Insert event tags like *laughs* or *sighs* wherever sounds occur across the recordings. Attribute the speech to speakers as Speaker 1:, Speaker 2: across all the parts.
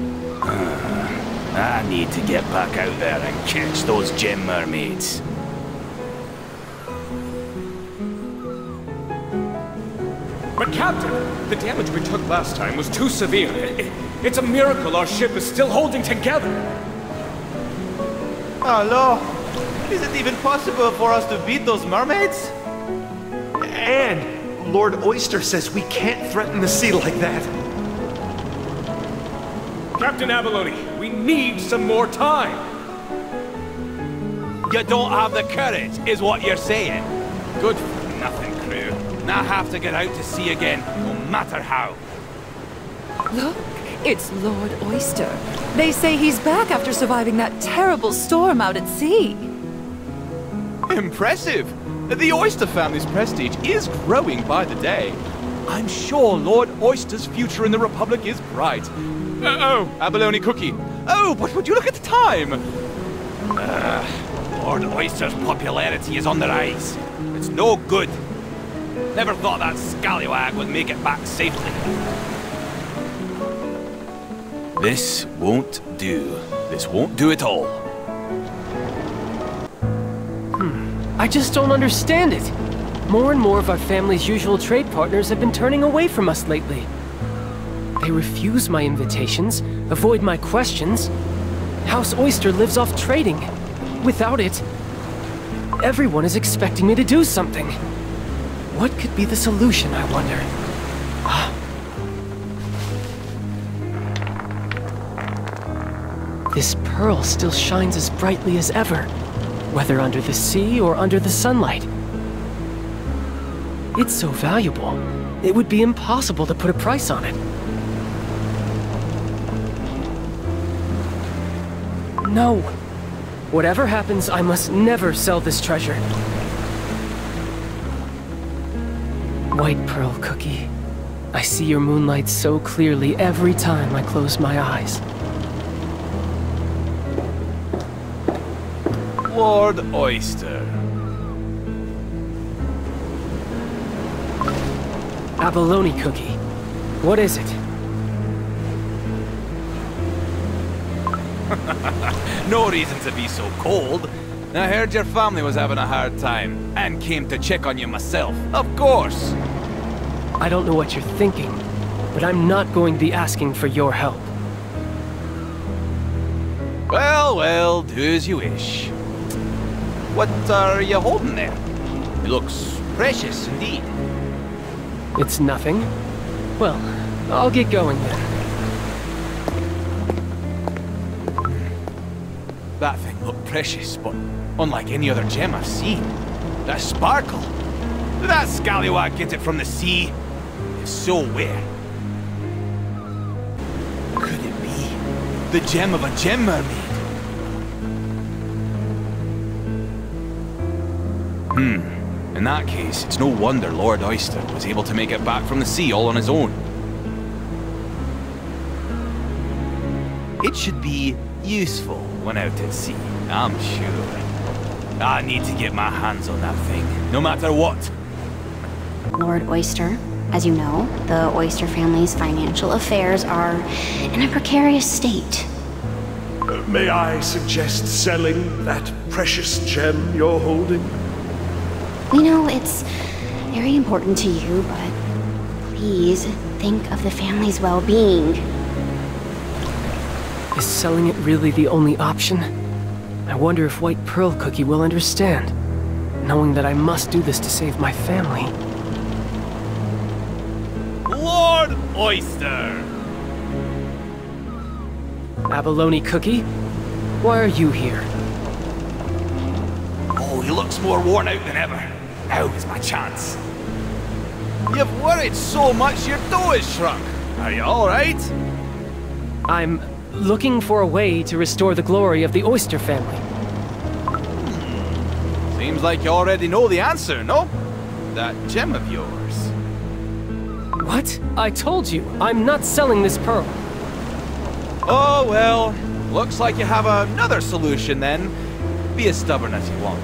Speaker 1: Ah, I need to get back out there and catch those gem mermaids.
Speaker 2: But Captain, the damage we took last time was too severe. it's a miracle our ship is still holding together.
Speaker 3: Hello? Is it even possible for us to beat those mermaids?
Speaker 4: And Lord Oyster says we can't threaten the sea like that.
Speaker 2: Captain Abalone, we need some more time.
Speaker 1: You don't have the courage, is what you're saying. Good for nothing, crew. Now have to get out to sea again, no matter how.
Speaker 5: Look, it's Lord Oyster. They say he's back after surviving that terrible storm out at sea.
Speaker 3: Impressive! The Oyster family's prestige is growing by the day. I'm sure Lord Oyster's future in the Republic is bright. Uh, oh, abalone cookie. Oh, but would you look at the time?
Speaker 1: Uh, Lord Oyster's popularity is on the rise. It's no good. Never thought that scallywag would make it back safely. This won't do. This won't do at all.
Speaker 6: Hmm. I just don't understand it. More and more of our family's usual trade partners have been turning away from us lately. They refuse my invitations, avoid my questions. House Oyster lives off trading. Without it, everyone is expecting me to do something. What could be the solution, I wonder? Ah. This pearl still shines as brightly as ever, whether under the sea or under the sunlight. It's so valuable, it would be impossible to put a price on it. No. Whatever happens, I must never sell this treasure. White Pearl Cookie. I see your moonlight so clearly every time I close my eyes.
Speaker 1: Lord Oyster.
Speaker 6: Abalone Cookie. What is it? *laughs*
Speaker 1: no reason to be so cold. I heard your family was having a hard time, and came to check on you myself. Of course!
Speaker 6: I don't know what you're thinking, but I'm not going to be asking for your help.
Speaker 1: Well, well, do as you wish. What are you holding there? It looks precious indeed.
Speaker 6: It's nothing. Well, I'll get going then.
Speaker 1: Looked precious, but unlike any other gem I've seen. That sparkle. Did that scallywag get it from the sea? If so, where? Could it be the gem of a gem mermaid? Hmm. In that case, it's no wonder Lord Oyster was able to make it back from the sea all on his own. It should be useful when out at sea, I'm sure. I need to get my hands on that thing, no matter what.
Speaker 7: Lord Oyster, as you know, the Oyster family's financial affairs are in a precarious state.
Speaker 4: Uh, may I suggest selling that precious gem you're holding?
Speaker 7: We know it's very important to you, but please think of the family's well-being.
Speaker 6: Is selling it really the only option? I wonder if White Pearl Cookie will understand, knowing that I must do this to save my family.
Speaker 1: Lord Oyster!
Speaker 6: Abalone Cookie? Why are you here?
Speaker 1: Oh, he looks more worn out than ever. Now is my chance. You've worried so much your dough is shrunk. Are you alright?
Speaker 6: I'm looking for a way to restore the glory of the Oyster family.
Speaker 1: Hmm. Seems like you already know the answer, no? That gem of yours.
Speaker 6: What? I told you, I'm not selling this pearl.
Speaker 1: Oh, well, looks like you have another solution then. Be as stubborn as you want.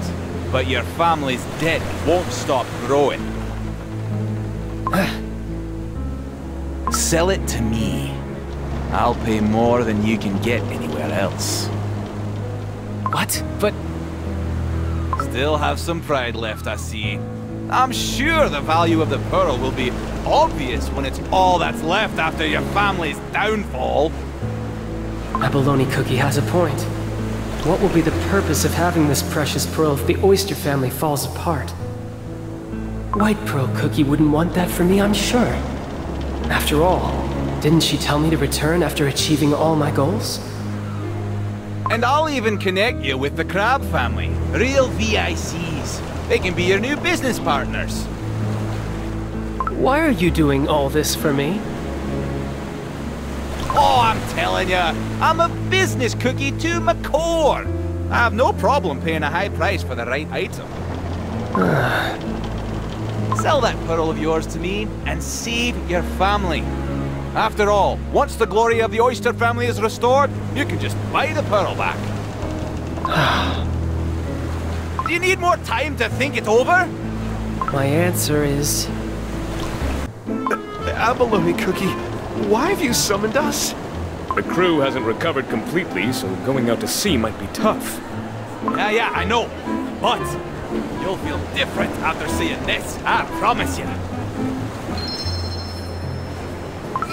Speaker 1: But your family's debt won't stop growing. *sighs* Sell it to me. I'll pay more than you can get anywhere else.
Speaker 6: What? But
Speaker 1: Still have some pride left, I see. I'm sure the value of the pearl will be obvious when it's all that's left after your family's downfall.
Speaker 6: Abalone Cookie has a point. What will be the purpose of having this precious pearl if the Oyster family falls apart? White Pearl Cookie wouldn't want that for me, I'm sure. After all, didn't she tell me to return after achieving all my goals?
Speaker 1: And I'll even connect you with the Crab family. Real VICs. They can be your new business partners.
Speaker 6: Why are you doing all this for me?
Speaker 1: Oh, I'm telling you, I'm a business cookie to my core. I have no problem paying a high price for the right item. *sighs* Sell that pearl of yours to me and save your family. After all, once the glory of the Oyster family is restored, you can just buy the pearl back. *sighs* Do you need more time to think it over?
Speaker 6: My answer is...
Speaker 4: Uh, abalone Cookie, why have you summoned us?
Speaker 2: The crew hasn't recovered completely, so going out to sea might be tough.
Speaker 1: Yeah, yeah, I know. But you'll feel different after seeing this, I promise you.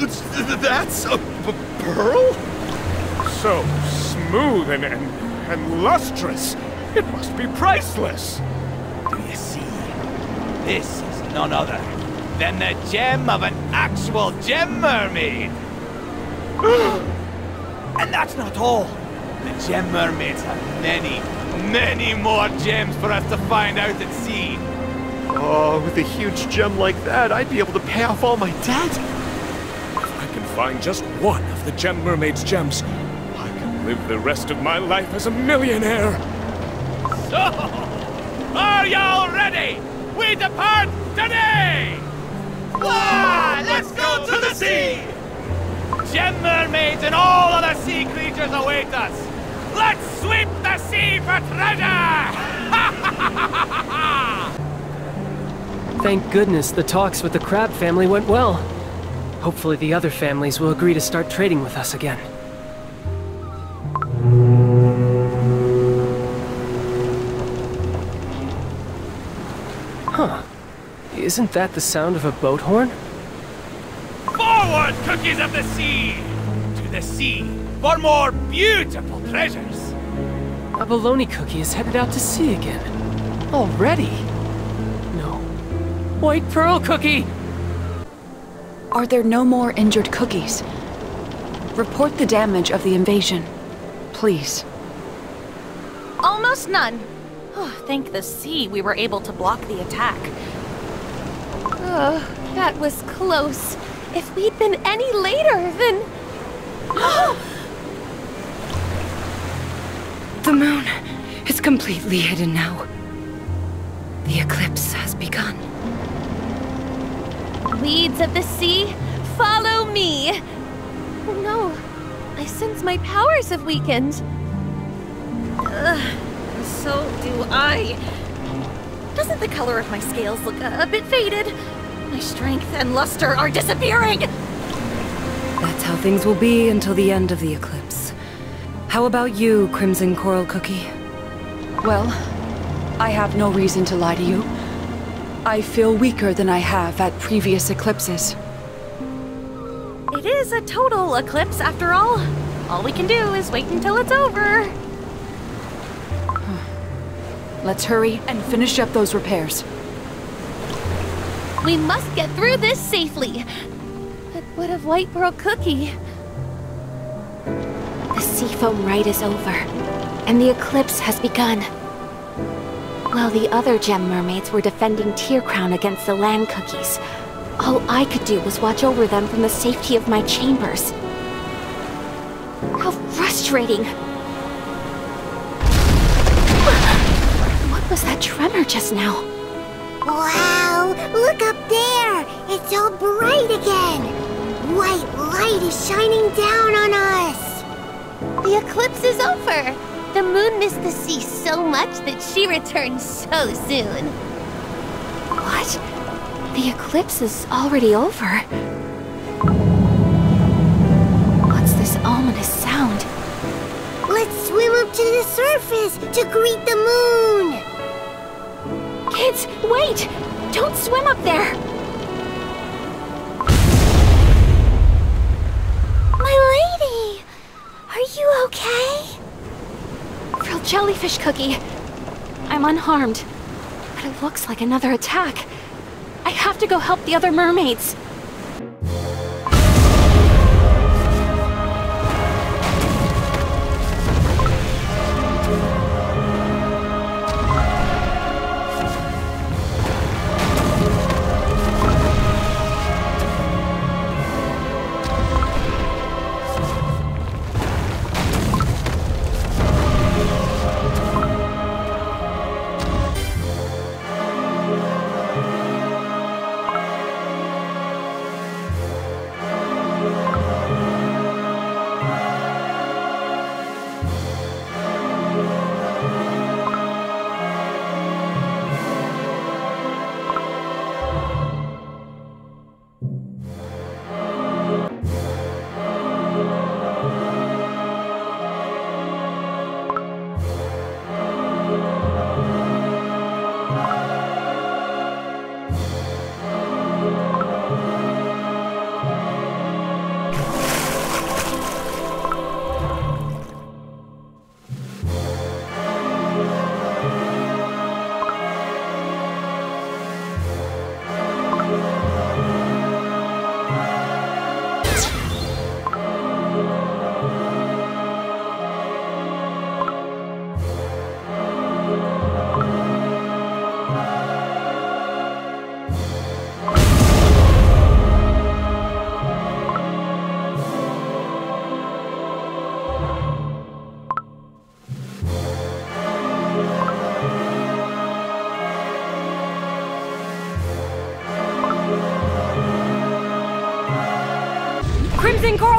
Speaker 4: That's a p- pearl?
Speaker 2: So smooth and, and, and lustrous. It must be priceless.
Speaker 1: Do you see? This is none other than the gem of an actual gem mermaid. *gasps* and that's not all. The gem mermaids have many, many more gems for us to find out at sea.
Speaker 4: Oh, with a huge gem like that, I'd be able to pay off all my debt.
Speaker 2: If I can find just one of the Gem Mermaid's gems, I can live the rest of my life as a millionaire.
Speaker 1: So, are y'all ready? We depart today! Fly! Let's go to the sea! Gem mermaids and all other sea creatures await us. Let's sweep the sea for treasure! *laughs*
Speaker 6: Thank goodness the talks with the Crab family went well. Hopefully the other families will agree to start trading with us again. Huh. Isn't that the sound of a boat horn?
Speaker 1: Forward, cookies of the sea! To the sea for more beautiful treasures!
Speaker 6: A Abalone Cookie is headed out to sea again. Already? No. White Pearl Cookie!
Speaker 5: Are there no more injured cookies? Report the damage of the invasion. Please.
Speaker 8: Almost none. Oh, thank the sea we were able to block the attack.
Speaker 9: Ugh, that was close. If we'd been any later, then... *gasps*
Speaker 5: The moon is completely hidden now. The eclipse has begun.
Speaker 9: Weeds of the sea, follow me! Oh no, I sense my powers have weakened.
Speaker 8: Ugh, so do I. Doesn't the color of my scales look a, a bit faded? My strength and luster are disappearing!
Speaker 5: That's how things will be until the end of the eclipse. How about you, Crimson Coral Cookie? Well, I have no reason to lie to you. I feel weaker than I have at previous eclipses.
Speaker 8: It is a total eclipse after all. All we can do is wait until it's over. *sighs*
Speaker 5: Let's hurry and finish up those repairs.
Speaker 9: We must get through this safely. But what of White Pearl Cookie?
Speaker 7: The seafoam rite is over, and the eclipse has begun. While the other gem mermaids were defending Tear Crown against the land cookies, all I could do was watch over them from the safety of my chambers. How frustrating! What was that tremor just now?
Speaker 10: Wow! Look up there! It's all bright again! White light is shining down on us!
Speaker 9: The eclipse is over. The moon missed the sea so much that she returned so soon.
Speaker 7: What? The eclipse is already over. What's this ominous sound?
Speaker 10: Let's swim up to the surface to greet the moon!
Speaker 7: Kids, wait! Don't swim up there! Jellyfish cookie. I'm unharmed. But it looks like another attack. I have to go help the other mermaids.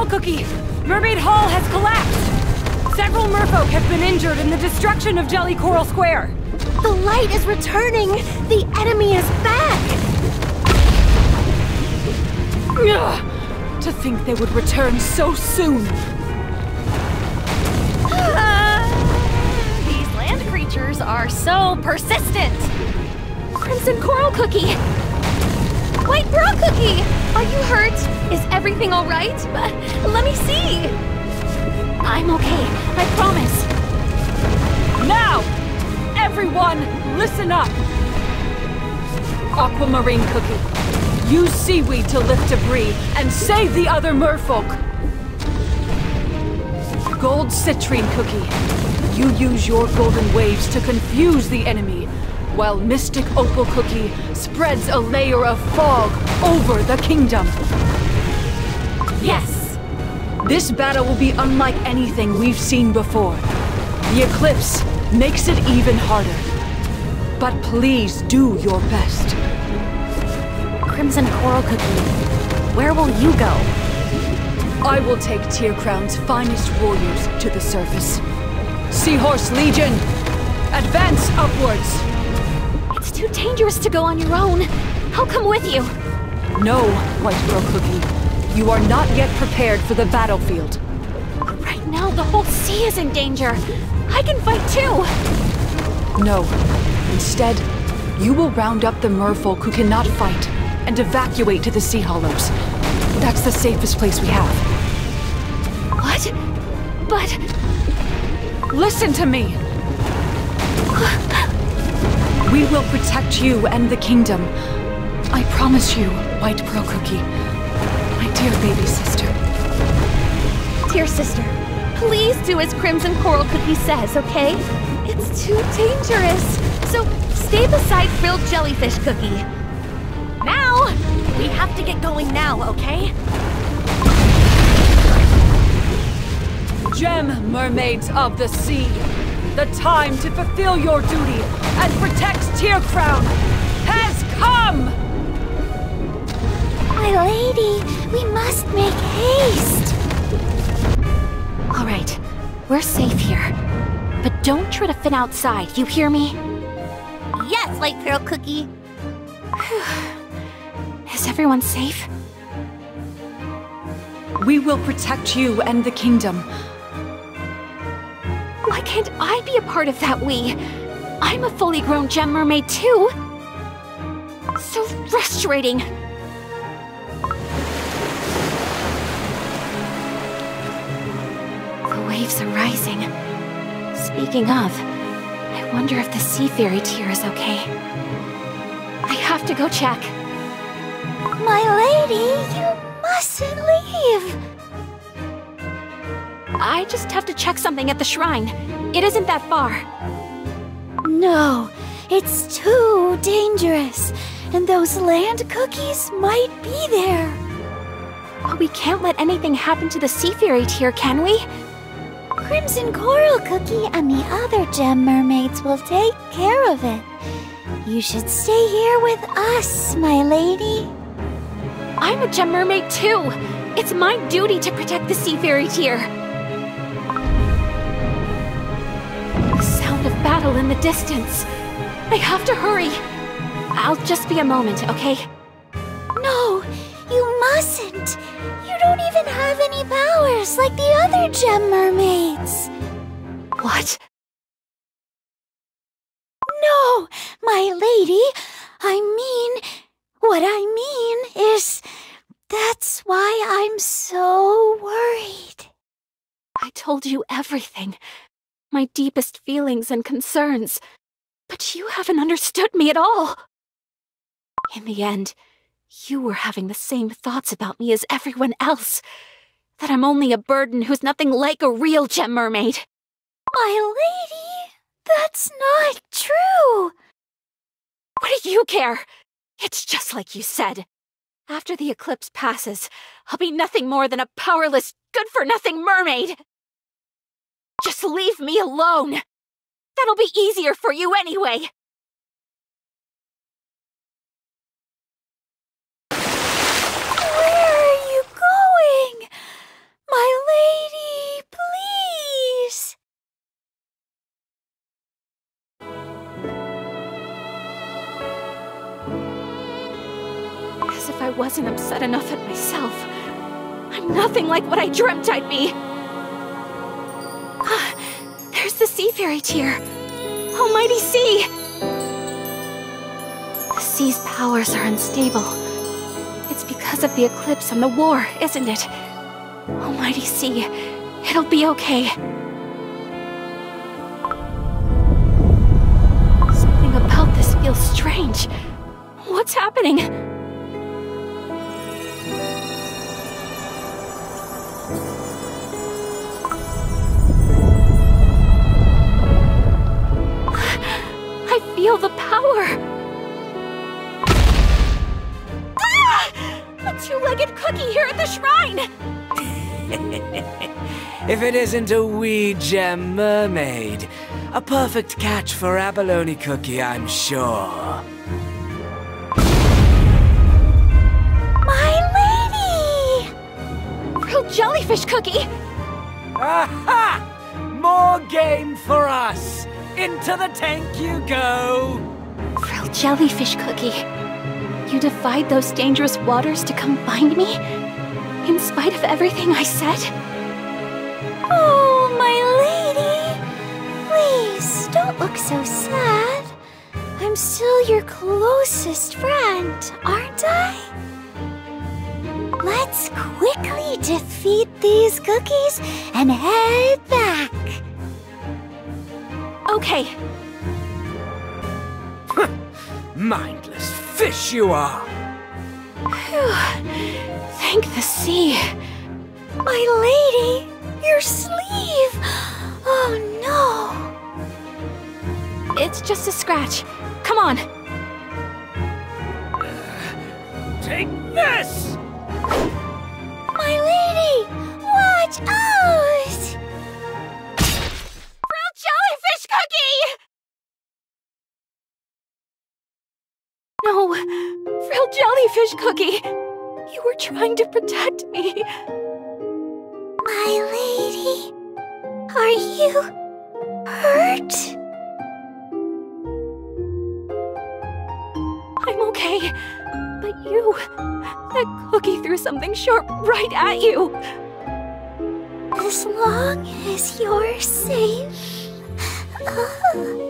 Speaker 5: Cookie! Mermaid Hall has collapsed! Several merfolk have been injured in the destruction of Jelly Coral Square.
Speaker 10: The light is returning! The enemy is back!
Speaker 5: Ugh, to think they would return so soon!
Speaker 8: Ah, these land creatures are so persistent!
Speaker 9: Crimson Coral Cookie! White Pearl Cookie! Are you hurt? Is everything alright? Uh, let me see!
Speaker 7: I'm okay, I promise.
Speaker 5: Now! Everyone, listen up! Aquamarine Cookie, use seaweed to lift debris and save the other merfolk! Gold Citrine Cookie, you use your golden waves to confuse the enemy, while Mystic Opal Cookie spreads a layer of fog over the kingdom. Yes! This battle will be unlike anything we've seen before. The eclipse makes it even harder. But please do your best.
Speaker 7: Crimson Coral Cookie, where will you go?
Speaker 5: I will take Tear Crown's finest warriors to the surface. Seahorse Legion, advance upwards!
Speaker 7: Too dangerous to go on your own. I'll come with you.
Speaker 5: No, White Pearl Cookie. You are not yet prepared for the battlefield.
Speaker 7: Right now, the whole sea is in danger. I can fight too.
Speaker 5: No. Instead, you will round up the merfolk who cannot fight and evacuate to the Sea Hollows. That's the safest place we have.
Speaker 7: What? But
Speaker 5: Listen to me! *laughs* We will protect you and the kingdom. I promise you, White Pearl Cookie. My dear baby sister.
Speaker 9: Dear sister, please do as Crimson Coral Cookie says, okay? It's too dangerous. So stay beside Frilled Jellyfish Cookie.
Speaker 8: Now! We have to get going now, okay?
Speaker 5: Gem Mermaids of the Sea, the time to fulfill your duty and protect Tear Crown has come!
Speaker 10: My lady, we must make haste!
Speaker 7: all right, we're safe here. But don't try to fit outside, you hear me?
Speaker 8: Yes, White Pearl Cookie. *sighs*
Speaker 7: Is everyone safe?
Speaker 5: We will protect you and the kingdom.
Speaker 7: Why can't I be a part of that we? I'm a fully grown gem mermaid too. So frustrating. The waves are rising. Speaking of, I wonder if the sea fairy tear is okay. I have to go check.
Speaker 10: My lady, you mustn't leave.
Speaker 7: I just have to check something at the shrine. It isn't that far.
Speaker 10: No, it's too dangerous. And those land cookies might be there.
Speaker 7: But we can't let anything happen to the sea fairy tear, can we?
Speaker 10: Crimson Coral Cookie and the other gem mermaids will take care of it. You should stay here with us, my lady.
Speaker 7: I'm a gem mermaid too. It's my duty to protect the sea fairy tear. Battle in the distance. I have to hurry. I'll just be a moment, okay?
Speaker 10: No, you mustn't. You don't even have any powers like the other gem mermaids.
Speaker 7: What?
Speaker 10: No, my lady. I mean, what I mean is, that's why I'm so worried.
Speaker 7: I told you everything. My deepest feelings and concerns. But you haven't understood me at all. In the end, you were having the same thoughts about me as everyone else. That I'm only a burden who's nothing like a real gem mermaid.
Speaker 10: My lady, that's not true.
Speaker 7: What do you care? It's just like you said. After the eclipse passes, I'll be nothing more than a powerless, good for nothing mermaid. Just leave me alone. That'll be easier for you anyway.
Speaker 10: Where are you going? My lady, please.
Speaker 7: As if I wasn't upset enough at myself. I'm nothing like what I dreamt I'd be. The sea fairy tear. Almighty sea! The sea's powers are unstable. It's because of the eclipse and the war, isn't it? Almighty sea, it'll be okay. Something about this feels strange. What's happening? Cookie here at the shrine! *laughs*
Speaker 11: if it isn't a wee gem mermaid. A perfect catch for abalone cookie, I'm sure.
Speaker 10: My lady!
Speaker 7: Frilled jellyfish cookie!
Speaker 11: Aha! More game for us! Into the tank you go!
Speaker 7: Frilled jellyfish cookie. You defied those dangerous waters to come find me? In spite of everything I said?
Speaker 10: Oh, my lady! Please, don't look so sad. I'm still your closest friend, aren't I? Let's quickly defeat these cookies and head back.
Speaker 7: Okay,
Speaker 11: Mindless fish you are!
Speaker 7: thank the sea.
Speaker 10: My lady, your sleeve! Oh no!
Speaker 7: It's just a scratch. Come on.
Speaker 11: Uh, take this!
Speaker 10: My lady, watch out!
Speaker 7: Frilled jellyfish cookie! No, frilled jellyfish cookie. You were trying to protect me.
Speaker 10: My lady, are you hurt?
Speaker 7: I'm okay. But you, that cookie threw something sharp right at you.
Speaker 10: As long as you're safe.
Speaker 7: Uh,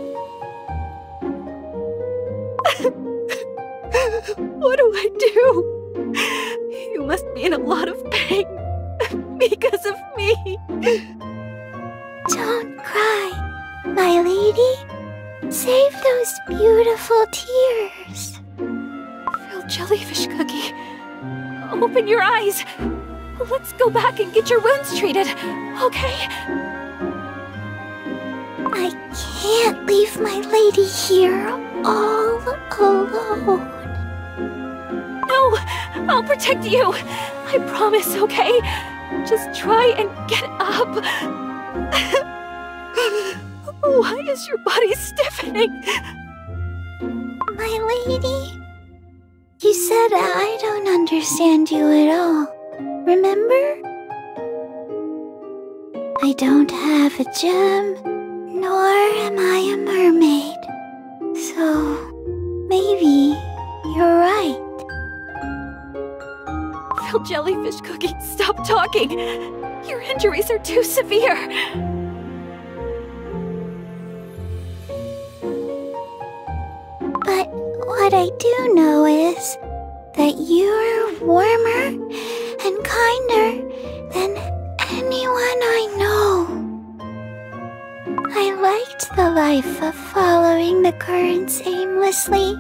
Speaker 7: Let's go back and get your wounds treated, okay?
Speaker 10: I can't leave my lady here all alone.
Speaker 7: No, I'll protect you. I promise, okay? Just try and get up. Why is your body stiffening?
Speaker 10: My lady, you said I don't understand you at all. Remember? I don't have a gem, nor am I a mermaid. So, maybe you're right.
Speaker 7: Frilled Jellyfish Cookie, stop talking. Your injuries are too severe.
Speaker 10: But what I do know is that you're warmer and kinder than anyone I know. I liked the life of following the currents aimlessly,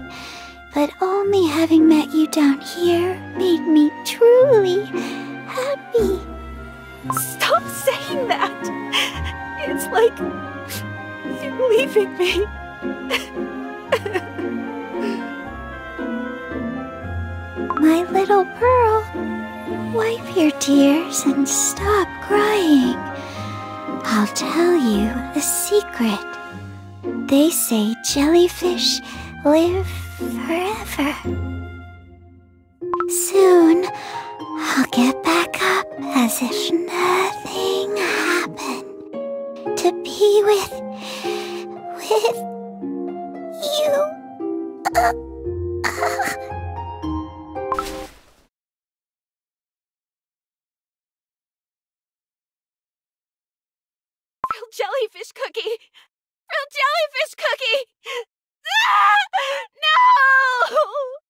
Speaker 10: but only having met you down here made me truly happy.
Speaker 7: Stop saying that. It's like you're leaving me.
Speaker 10: My little pearl, wipe your tears and stop crying. I'll tell you a secret. They say jellyfish live forever. Soon, I'll get back up as if nothing happened to be with. with you.
Speaker 7: Frilled *laughs* *laughs* jellyfish cookie! Frilled jellyfish cookie! *laughs* Ah! No! *laughs*